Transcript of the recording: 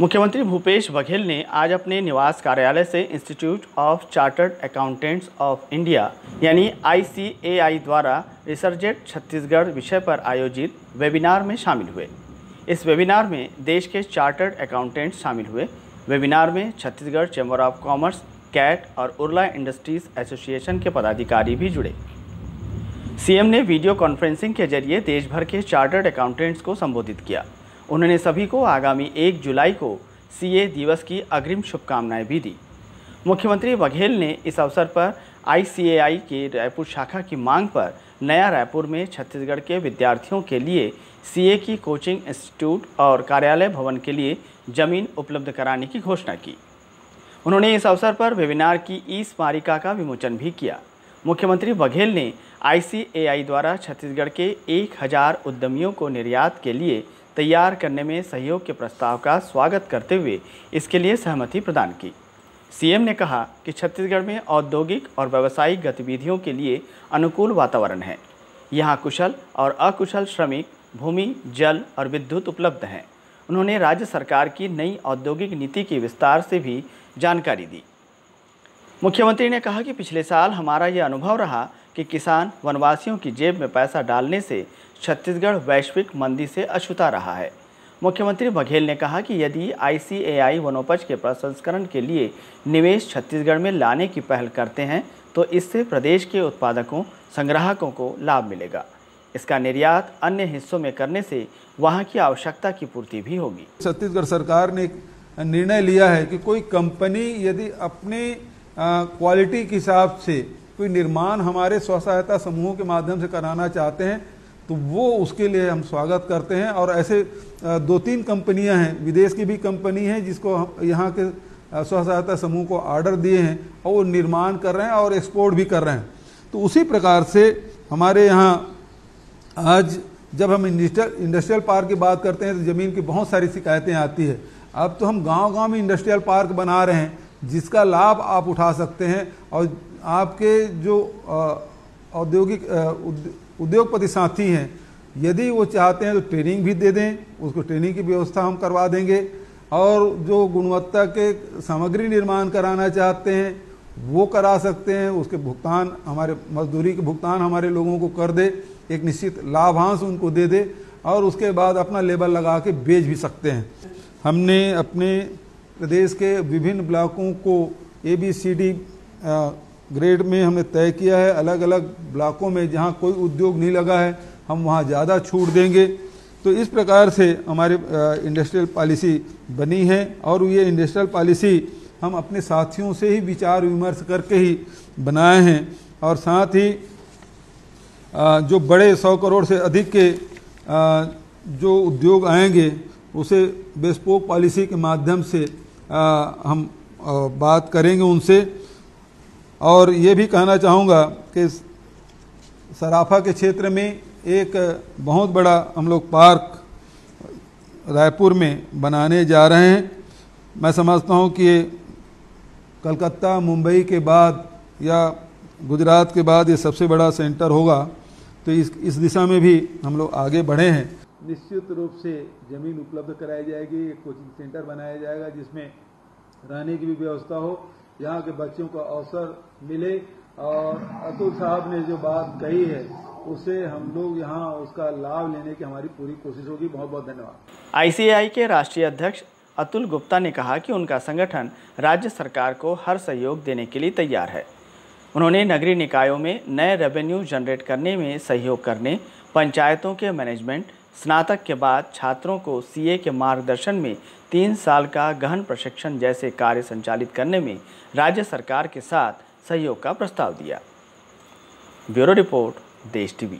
मुख्यमंत्री भूपेश बघेल ने आज अपने निवास कार्यालय से institute of chartered accountants of India यानी आईसीएआई द्वारा रिसर्जेट छत्तीसगढ़ विषय पर आयोजित वेबिनार में शामिल हुए। इस वेबिनार में देश के चार्टर्ड अकाउंटेंट्स शामिल हुए। वेबिनार में Chhattisgarh chamber of commerce CAT और उर्ला इंडस्ट्रीज़ एसोसिएशन के पदाधिकारी भी जुड़े। सीएम ने वीडियो कॉन्फ्रेंसिंग के ज़रिए देश भर के चार्टर्ड अकाउंटेंट्स को संबोधित किया। उन्होंने सभी को आगामी एक जुलाई को सीए दिवस की अग्रिम शुभकामनाएँ भी दी। मुख्यमंत्री बघेल ने इस अवसर पर आईसीएआई के रायपुर शाखा की मांग पर नया रायपुर में छत्तीसगढ़ के विद्यार्थियों के लिए सीए की कोचिंग इंस्टीट्यूट और कार्यालय भवन के लिए ज़मीन उपलब्ध कराने की घोषणा की। उन्होंने इस अवसर पर वेबिनार की ई स्मारिका का विमोचन भी किया। मुख्यमंत्री बघेल ने आईसीएआई द्वारा छत्तीसगढ़ के 1000 उद्यमियों को निर्यात के लिए तैयार करने में सहयोग के प्रस्ताव का स्वागत करते हुए इसके लिए सहमति प्रदान की। सीएम ने कहा कि छत्तीसगढ़ में औद्योगिक और व्यावसायिक गतिविधियों के लिए अनुकूल वातावरण है। यहाँ कुशल और अकुशल श्रमिक, भूमि, जल और विद्युत उपलब्ध हैं। उन्होंने राज्य सरकार की नई औद्योगिक नीति के विस्तार से भी जानकारी दी। मुख्यमंत्री ने कहा कि पिछले साल हमारा ये अनुभव रहा कि किसान वनवासियों की जेब में पैसा डालने से छत्तीसगढ़ वैश्विक मंदी से अछूता रहा है। मुख्यमंत्री बघेल ने कहा कि यदि आईसीएआई वनोपज के प्रसंस्करण के लिए निवेश छत्तीसगढ़ में लाने की पहल करते हैं तो इससे प्रदेश के उत्पादकों, संग्राहकों को लाभ मिलेगा। इसका निर्यात अन्य हिस्सों में करने से वहाँ की आवश्यकता की पूर्ति भी होगी। छत्तीसगढ़ सरकार ने निर्णय लिया है कि कोई कंपनी यदि अपने क्वालिटी के हिसाब से कोई निर्माण हमारे स्व सहायता समूहों के माध्यम से कराना चाहते हैं तो वो उसके लिए हम स्वागत करते हैं। और ऐसे दो तीन कंपनियाँ हैं, विदेश की भी कंपनी है, जिसको हम यहाँ के स्व सहायता समूह को ऑर्डर दिए हैं और वो निर्माण कर रहे हैं और एक्सपोर्ट भी कर रहे हैं। तो उसी प्रकार से हमारे यहाँ आज जब हम इंडस्ट्रियल इंडस्ट्रियल पार्क की बात करते हैं तो ज़मीन की बहुत सारी शिकायतें आती है। अब तो हम गाँव गाँव में इंडस्ट्रियल पार्क बना रहे हैं जिसका लाभ आप उठा सकते हैं और आपके जो औद्योगिक उद्योगपति साथी हैं, यदि वो चाहते हैं तो ट्रेनिंग भी दे दें, उसको ट्रेनिंग की व्यवस्था हम करवा देंगे। और जो गुणवत्ता के सामग्री निर्माण कराना चाहते हैं, वो करा सकते हैं, उसके भुगतान हमारे, मजदूरी के भुगतान हमारे लोगों को कर दे, एक निश्चित लाभांश उनको दे दे, और उसके बाद अपना लेबर लगा के बेच भी सकते हैं। हमने अपने प्रदेश के विभिन्न ब्लॉकों को A B C D grade में हमने तय किया है। अलग अलग ब्लॉकों में जहाँ कोई उद्योग नहीं लगा है, हम वहाँ ज़्यादा छूट देंगे। तो इस प्रकार से हमारी इंडस्ट्रियल पॉलिसी बनी है और ये इंडस्ट्रियल पॉलिसी हम अपने साथियों से ही विचार विमर्श करके ही बनाए हैं और साथ ही जो बड़े सौ करोड़ से अधिक के जो उद्योग आएँगे, उसे बेस्पोक पॉलिसी के माध्यम से हम आ, बात करेंगे उनसे। और ये भी कहना चाहूँगा कि सराफा के क्षेत्र में एक बहुत बड़ा हम लोग पार्क रायपुर में बनाने जा रहे हैं। मैं समझता हूँ कि कलकत्ता मुंबई के बाद या गुजरात के बाद ये सबसे बड़ा सेंटर होगा। तो इस इस दिशा में भी हम लोग आगे बढ़े हैं। निश्चित रूप से ज़मीन उपलब्ध कराई जाएगी, एक कोचिंग सेंटर बनाया जाएगा जिसमें रहने की भी व्यवस्था हो, यहाँ के बच्चों को अवसर मिले। और अतुल साहब ने जो बात कही है, उसे हम लोग यहाँ उसका लाभ लेने की हमारी पूरी कोशिश होगी। बहुत बहुत धन्यवाद। आईसीआई के राष्ट्रीय अध्यक्ष अतुल गुप्ता ने कहा कि उनका संगठन राज्य सरकार को हर सहयोग देने के लिए तैयार है। उन्होंने नगरीय निकायों में नए रेवेन्यू जनरेट करने में सहयोग करने, पंचायतों के मैनेजमेंट स्नातक के बाद छात्रों को सीए के मार्गदर्शन में तीन साल का गहन प्रशिक्षण जैसे कार्य संचालित करने में राज्य सरकार के साथ सहयोग का प्रस्ताव दिया। Bureau report, Desh TV.